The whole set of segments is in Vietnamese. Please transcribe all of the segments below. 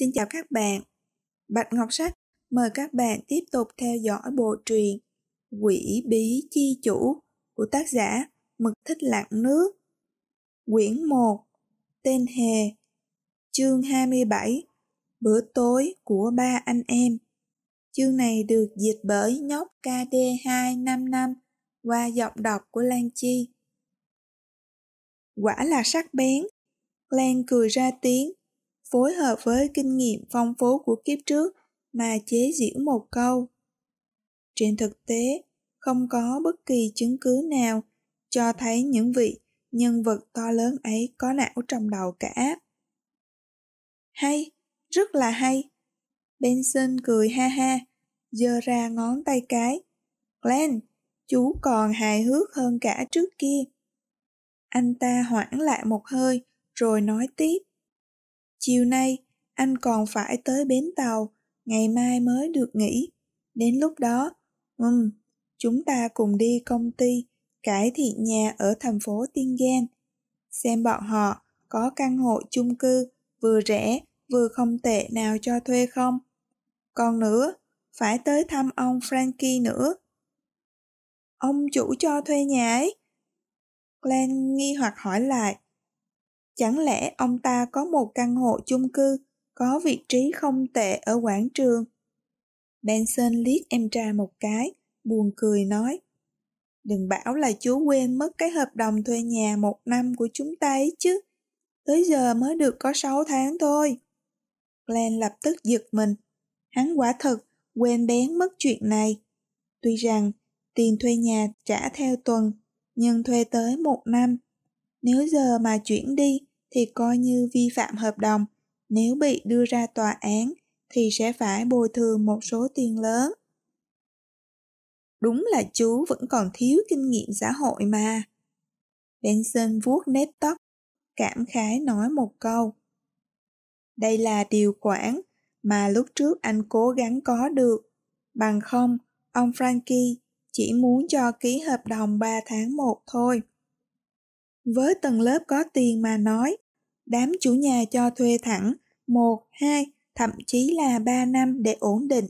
Xin chào các bạn. Bạch Ngọc Sách mời các bạn tiếp tục theo dõi bộ truyện Quỷ Bí Chi Chủ của tác giả Mực Thích Lặng Nước. Quyển 1 Tên Hề, Chương 27 Bữa tối của ba anh em Chương này được dịch bởi nhóc KD255 qua giọng đọc của Lan Chi. Quả là sắc bén. Lan cười ra tiếng phối hợp với kinh nghiệm phong phú của kiếp trước mà chế giễu một câu. Trên thực tế, không có bất kỳ chứng cứ nào cho thấy những vị nhân vật to lớn ấy có não trong đầu cả. Hay, rất là hay. Benson cười ha ha, giơ ra ngón tay cái. Glenn, chú còn hài hước hơn cả trước kia. Anh ta hoãn lại một hơi, rồi nói tiếp. Chiều nay, anh còn phải tới bến tàu, ngày mai mới được nghỉ. Đến lúc đó, ừm, chúng ta cùng đi công ty cải thiện nhà ở thành phố Tiên Giang. Xem bọn họ có căn hộ chung cư vừa rẻ vừa không tệ nào cho thuê không. Còn nữa, phải tới thăm ông Frankie nữa. Ông chủ cho thuê nhà ấy? Glenn nghi hoặc hỏi lại. Chẳng lẽ ông ta có một căn hộ chung cư có vị trí không tệ ở quảng trường? Benson liếc em trai một cái, buồn cười nói. Đừng bảo là chú quên mất cái hợp đồng thuê nhà một năm của chúng ta ấy chứ. Tới giờ mới được có 6 tháng thôi. Glenn lập tức giật mình. Hắn quả thật quên bén mất chuyện này. Tuy rằng tiền thuê nhà trả theo tuần, nhưng thuê tới một năm. Nếu giờ mà chuyển đi thì coi như vi phạm hợp đồng. Nếu bị đưa ra tòa án thì sẽ phải bồi thường một số tiền lớn. Đúng là chú vẫn còn thiếu kinh nghiệm xã hội mà. Benson vuốt nếp tóc, cảm khái nói một câu. Đây là điều quản mà lúc trước anh cố gắng có được. Bằng không, ông Frankie chỉ muốn cho ký hợp đồng 3 tháng 1 thôi. Với tầng lớp có tiền mà nói, đám chủ nhà cho thuê thẳng 1, 2, thậm chí là 3 năm để ổn định.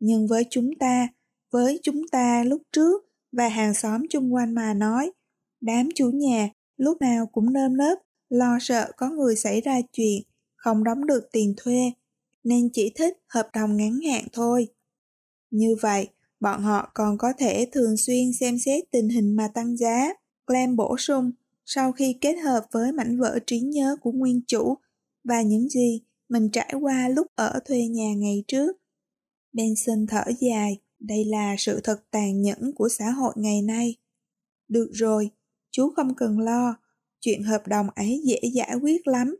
Nhưng với chúng ta, với chúng ta lúc trước và hàng xóm chung quanh mà nói, đám chủ nhà lúc nào cũng nơm nớp, lo sợ có người xảy ra chuyện, không đóng được tiền thuê, nên chỉ thích hợp đồng ngắn hạn thôi. Như vậy, bọn họ còn có thể thường xuyên xem xét tình hình mà tăng giá. Glenn bổ sung, sau khi kết hợp với mảnh vỡ trí nhớ của nguyên chủ và những gì mình trải qua lúc ở thuê nhà ngày trước. Benson thở dài, đây là sự thật tàn nhẫn của xã hội ngày nay. Được rồi, chú không cần lo, chuyện hợp đồng ấy dễ giải quyết lắm.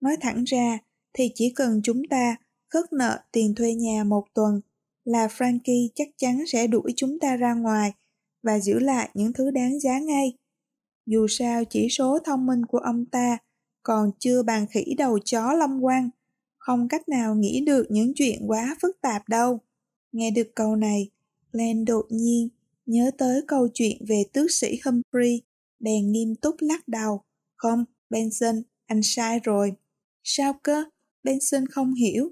Nói thẳng ra thì chỉ cần chúng ta khất nợ tiền thuê nhà một tuần là Frankie chắc chắn sẽ đuổi chúng ta ra ngoài và giữ lại những thứ đáng giá ngay. Dù sao chỉ số thông minh của ông ta còn chưa bằng khỉ đầu chó long quăng, không cách nào nghĩ được những chuyện quá phức tạp đâu. Nghe được câu này, Glenn đột nhiên nhớ tới câu chuyện về tước sĩ Humphrey, bèn nghiêm túc lắc đầu. Không, Benson, anh sai rồi. Sao cơ? Benson không hiểu.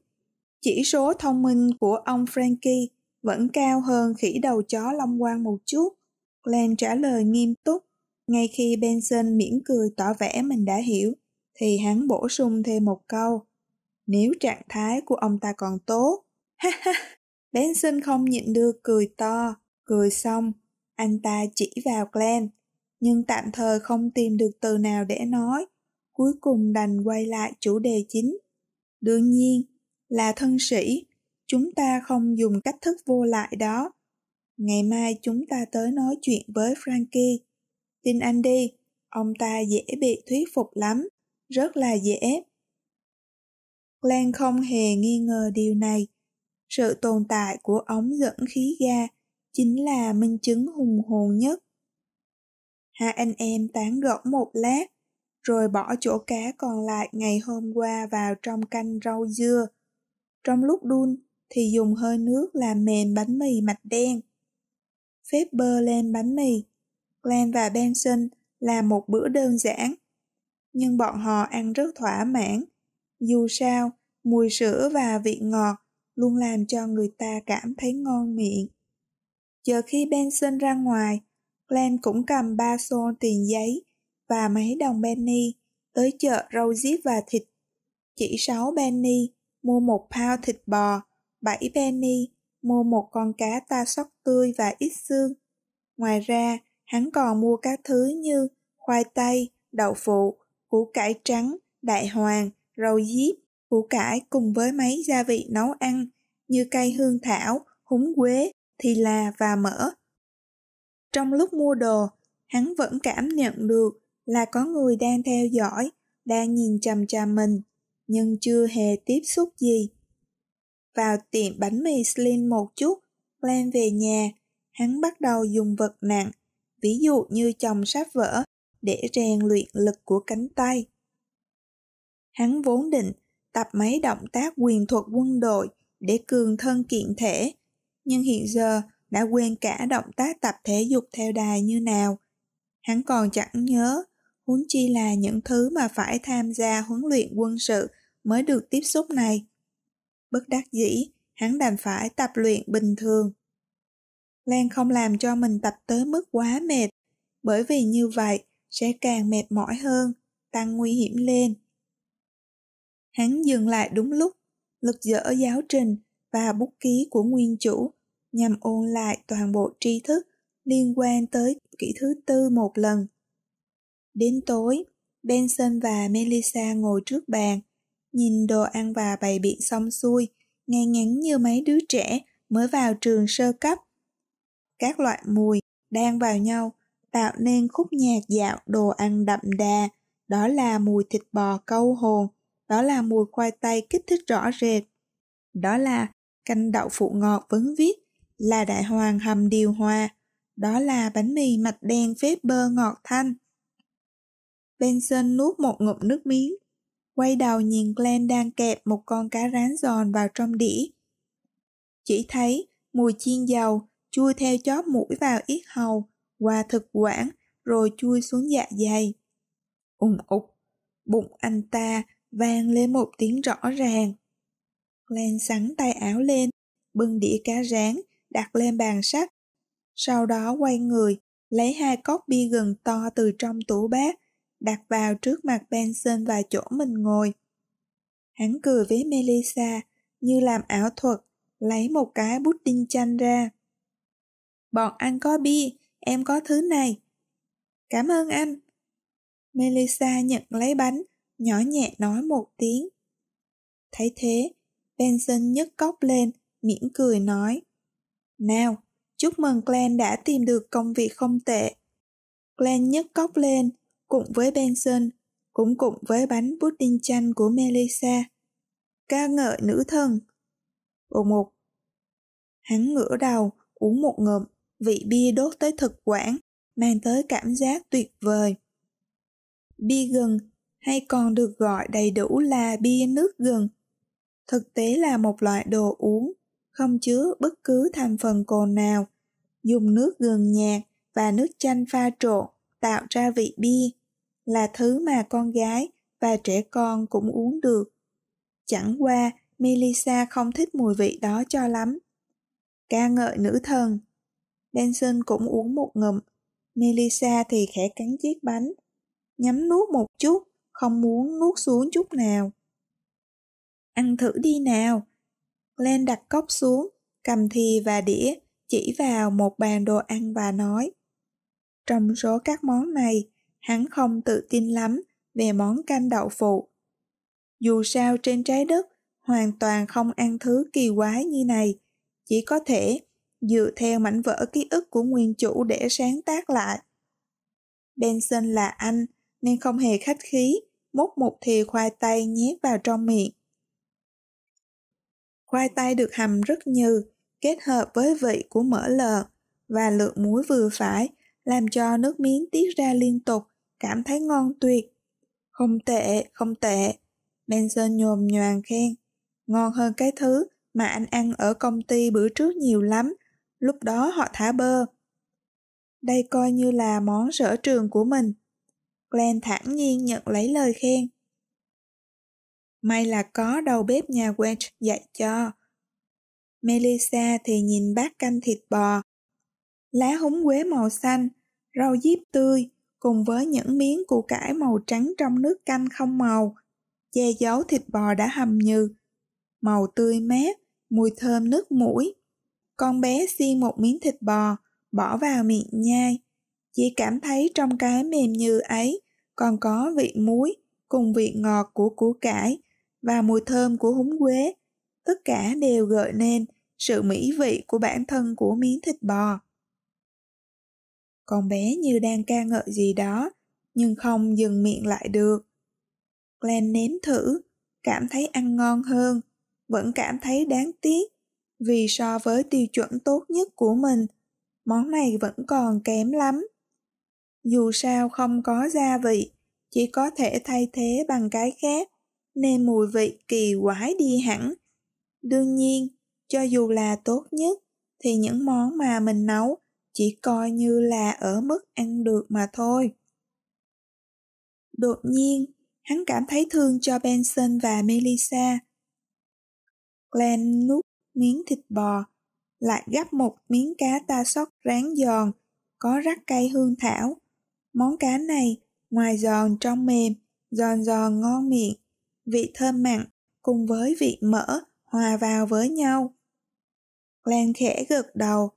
Chỉ số thông minh của ông Frankie vẫn cao hơn khỉ đầu chó long quang một chút. Glenn trả lời nghiêm túc. Ngay khi Benson mỉm cười tỏ vẻ mình đã hiểu, thì hắn bổ sung thêm một câu. Nếu trạng thái của ông ta còn tốt, ha ha, Benson không nhịn được cười to, cười xong, anh ta chỉ vào Glenn, nhưng tạm thời không tìm được từ nào để nói, cuối cùng đành quay lại chủ đề chính. Đương nhiên, là thân sĩ, chúng ta không dùng cách thức vô lại đó. Ngày mai chúng ta tới nói chuyện với Frankie. Tin anh đi, ông ta dễ bị thuyết phục lắm, rất là dễ. Glenn không hề nghi ngờ điều này. Sự tồn tại của ống dẫn khí ga chính là minh chứng hùng hồn nhất. Hai anh em tán gẫu một lát, rồi bỏ chỗ cá còn lại ngày hôm qua vào trong canh rau dưa. Trong lúc đun thì dùng hơi nước làm mềm bánh mì mạch đen. Phép bơ lên bánh mì, Glenn và Benson là một bữa đơn giản. Nhưng bọn họ ăn rất thỏa mãn. Dù sao, mùi sữa và vị ngọt luôn làm cho người ta cảm thấy ngon miệng. Chờ khi Benson ra ngoài, Glenn cũng cầm ba xô tiền giấy và mấy đồng Benny tới chợ rau diếp và thịt. Chỉ 6 Benny mua một pound thịt bò, 7 Benny mua một con cá ta sóc tươi và ít xương. Ngoài ra, hắn còn mua các thứ như khoai tây, đậu phụ, củ cải trắng, đại hoàng, rau diếp, củ cải cùng với mấy gia vị nấu ăn như cây hương thảo, húng quế, thì là và mỡ. Trong lúc mua đồ, hắn vẫn cảm nhận được là có người đang theo dõi, đang nhìn chằm chằm mình, nhưng chưa hề tiếp xúc gì. Vào tiệm bánh mì Slim một chút, lên về nhà, hắn bắt đầu dùng vật nặng, ví dụ như chồng sáp vỡ để rèn luyện lực của cánh tay. Hắn vốn định tập mấy động tác quyền thuật quân đội để cường thân kiện thể, nhưng hiện giờ đã quên cả động tác tập thể dục theo đài như nào. Hắn còn chẳng nhớ, huống chi là những thứ mà phải tham gia huấn luyện quân sự mới được tiếp xúc này. Bất đắc dĩ, hắn đành phải tập luyện bình thường. Lan không làm cho mình tập tới mức quá mệt, bởi vì như vậy sẽ càng mệt mỏi hơn, tăng nguy hiểm lên. Hắn dừng lại đúng lúc, lực dỡ giáo trình và bút ký của nguyên chủ nhằm ôn lại toàn bộ tri thức liên quan tới kỹ thứ tư một lần. Đến tối, Benson và Melissa ngồi trước bàn, nhìn đồ ăn và bày biện xong xuôi, ngay ngắn như mấy đứa trẻ mới vào trường sơ cấp. Các loại mùi đang vào nhau tạo nên khúc nhạc dạo đồ ăn đậm đà, đó là mùi thịt bò câu hồn, đó là mùi khoai tây kích thích rõ rệt, đó là canh đậu phụ ngọt vấn viết, là đại hoàng hầm điều hòa, đó là bánh mì mạch đen phết bơ ngọt thanh. Benson nuốt một ngụm nước miếng, quay đầu nhìn Glenn đang kẹp một con cá rán giòn vào trong đĩa. Chỉ thấy mùi chiên dầu chui theo chóp mũi vào yết hầu, qua thực quản, rồi chui xuống dạ dày. Ùng ục, bụng anh ta vang lên một tiếng rõ ràng. Glenn sắn tay áo lên, bưng đĩa cá rán, đặt lên bàn sắt. Sau đó quay người, lấy hai cốc bia gần to từ trong tủ bát, đặt vào trước mặt Benson và chỗ mình ngồi. Hắn cười với Melissa như làm ảo thuật, lấy một cái bút đinh chanh ra. Bọn anh có bia, em có thứ này. Cảm ơn anh. Melissa nhận lấy bánh, nhỏ nhẹ nói một tiếng. Thấy thế, Benson nhấc cốc lên, mỉm cười nói. Nào, chúc mừng Glenn đã tìm được công việc không tệ. Glenn nhấc cốc lên, cùng với Benson, cũng cùng với bánh pudding chanh của Melissa. Ca ngợi nữ thần. Ồ một. Hắn ngửa đầu, uống một ngụm, vị bia đốt tới thực quản, mang tới cảm giác tuyệt vời. Bia gừng, hay còn được gọi đầy đủ là bia nước gừng, thực tế là một loại đồ uống, không chứa bất cứ thành phần cồn nào, dùng nước gừng nhạt và nước chanh pha trộn tạo ra vị bia, là thứ mà con gái và trẻ con cũng uống được. Chẳng qua, Melissa không thích mùi vị đó cho lắm. Ca ngợi nữ thần. Benson cũng uống một ngụm, Melissa thì khẽ cắn chiếc bánh, nhắm nuốt một chút, không muốn nuốt xuống chút nào. Ăn thử đi nào. Glenn đặt cốc xuống, cầm thì và đĩa, chỉ vào một bàn đồ ăn và nói. Trong số các món này, hắn không tự tin lắm về món canh đậu phụ. Dù sao trên trái đất, hoàn toàn không ăn thứ kỳ quái như này, chỉ có thể dựa theo mảnh vỡ ký ức của nguyên chủ để sáng tác lại. Benson là anh, nên không hề khách khí, múc một thìa khoai tây nhét vào trong miệng. Khoai tây được hầm rất nhừ, kết hợp với vị của mỡ lợn và lượng muối vừa phải, làm cho nước miếng tiết ra liên tục, cảm thấy ngon tuyệt. Không tệ, không tệ. Benson nhồm nhoàng khen. Ngon hơn cái thứ mà anh ăn ở công ty bữa trước nhiều lắm, lúc đó họ thả bơ. Đây coi như là món sở trường của mình. Glenn thản nhiên nhận lấy lời khen. May là có đầu bếp nhà Wedge dạy cho. Melissa thì nhìn bát canh thịt bò. Lá húng quế màu xanh, rau diếp tươi, cùng với những miếng củ cải màu trắng trong nước canh không màu, che giấu thịt bò đã hầm nhừ. Màu tươi mát, mùi thơm nước mũi. Con bé xiên một miếng thịt bò, bỏ vào miệng nhai. Chỉ cảm thấy trong cái mềm như ấy còn có vị muối cùng vị ngọt của củ cải và mùi thơm của húng quế. Tất cả đều gợi nên sự mỹ vị của bản thân của miếng thịt bò. Con bé như đang ca ngợi gì đó, nhưng không dừng miệng lại được. Glenn nếm thử, cảm thấy ăn ngon hơn, vẫn cảm thấy đáng tiếc, vì so với tiêu chuẩn tốt nhất của mình, món này vẫn còn kém lắm. Dù sao không có gia vị, chỉ có thể thay thế bằng cái khác, nên mùi vị kỳ quái đi hẳn. Đương nhiên, cho dù là tốt nhất, thì những món mà mình nấu chỉ coi như là ở mức ăn được mà thôi. Đột nhiên, hắn cảm thấy thương cho Benson và Melissa. Glenn nuốt miếng thịt bò, lại gắp một miếng cá ta sóc rán giòn, có rắc cây hương thảo. Món cá này, ngoài giòn trong mềm, giòn giòn ngon miệng, vị thơm mặn cùng với vị mỡ hòa vào với nhau. Glenn khẽ gật đầu,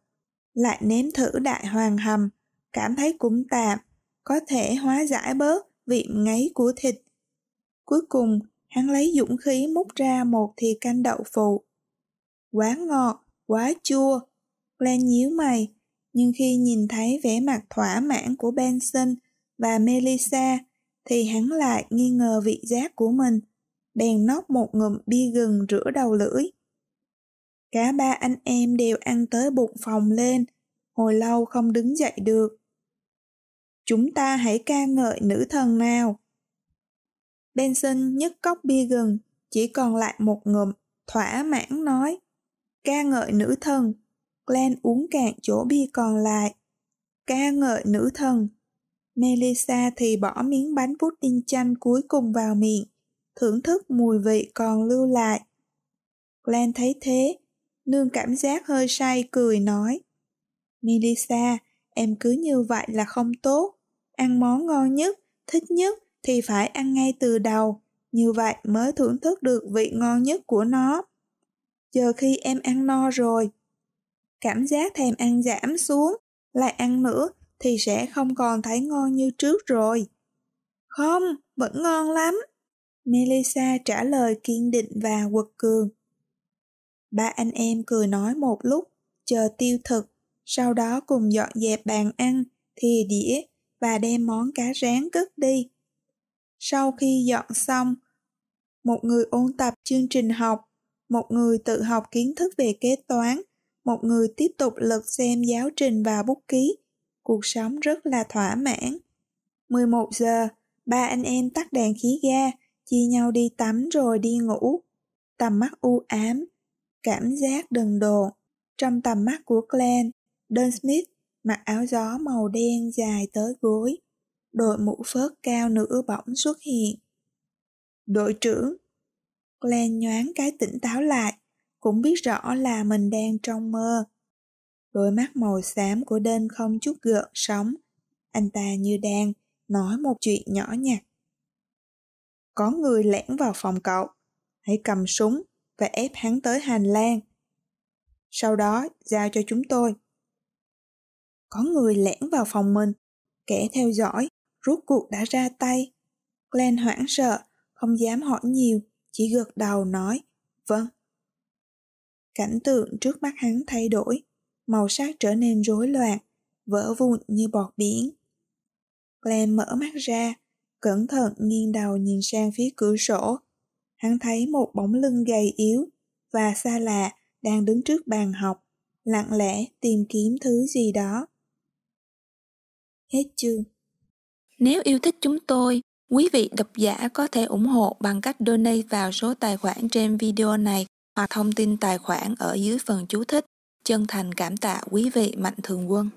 lại nếm thử đại hoàng hầm, cảm thấy cũng tạm, có thể hóa giải bớt vị ngấy của thịt. Cuối cùng, hắn lấy dũng khí múc ra một thìa canh đậu phụ. Quá ngọt, quá chua. Glenn nhíu mày, nhưng khi nhìn thấy vẻ mặt thỏa mãn của Benson và Melissa, thì hắn lại nghi ngờ vị giác của mình, bèn nóc một ngụm bia gừng rửa đầu lưỡi. Cả ba anh em đều ăn tới bụng phòng lên, hồi lâu không đứng dậy được. Chúng ta hãy ca ngợi nữ thần nào. Benson nhấc cốc bia gừng, chỉ còn lại một ngụm, thỏa mãn nói. Ca ngợi nữ thần. Glenn uống cạn chỗ bia còn lại. Ca ngợi nữ thần. Melissa thì bỏ miếng bánh pudding chanh cuối cùng vào miệng, thưởng thức mùi vị còn lưu lại. Glenn thấy thế, nương cảm giác hơi say cười nói. Melissa, em cứ như vậy là không tốt. Ăn món ngon nhất, thích nhất thì phải ăn ngay từ đầu, như vậy mới thưởng thức được vị ngon nhất của nó. Chờ khi em ăn no rồi, cảm giác thèm ăn giảm xuống, lại ăn nữa thì sẽ không còn thấy ngon như trước rồi. Không, vẫn ngon lắm. Melissa trả lời kiên định và quật cường. Ba anh em cười nói một lúc, chờ tiêu thực, sau đó cùng dọn dẹp bàn ăn, thìa đĩa và đem món cá rán cất đi. Sau khi dọn xong, một người ôn tập chương trình học, một người tự học kiến thức về kế toán, một người tiếp tục lật xem giáo trình và bút ký. Cuộc sống rất là thỏa mãn. 11 giờ, ba anh em tắt đèn khí ga, chia nhau đi tắm rồi đi ngủ. Tầm mắt u ám, cảm giác đần độn. Trong tầm mắt của Glenn, Don Smith mặc áo gió màu đen dài tới gối, đội mũ phớt cao nửa bỗng xuất hiện. Đội trưởng, Glenn nhoáng cái tỉnh táo lại, cũng biết rõ là mình đang trong mơ. Đôi mắt màu xám của đên không chút gợn sóng, anh ta như đang nói một chuyện nhỏ nhặt. Có người lẻn vào phòng cậu, hãy cầm súng và ép hắn tới hành lang. Sau đó giao cho chúng tôi. Có người lẻn vào phòng mình, kẻ theo dõi, rút cuộc đã ra tay. Glenn hoảng sợ, không dám hỏi nhiều, chỉ gật đầu nói, vâng. Cảnh tượng trước mắt hắn thay đổi, màu sắc trở nên rối loạn, vỡ vụn như bọt biển. Glenn mở mắt ra, cẩn thận nghiêng đầu nhìn sang phía cửa sổ. Hắn thấy một bóng lưng gầy yếu và xa lạ đang đứng trước bàn học, lặng lẽ tìm kiếm thứ gì đó. Hết chương. Nếu yêu thích chúng tôi, quý vị độc giả có thể ủng hộ bằng cách donate vào số tài khoản trên video này hoặc thông tin tài khoản ở dưới phần chú thích. Chân thành cảm tạ quý vị, mạnh thường quân.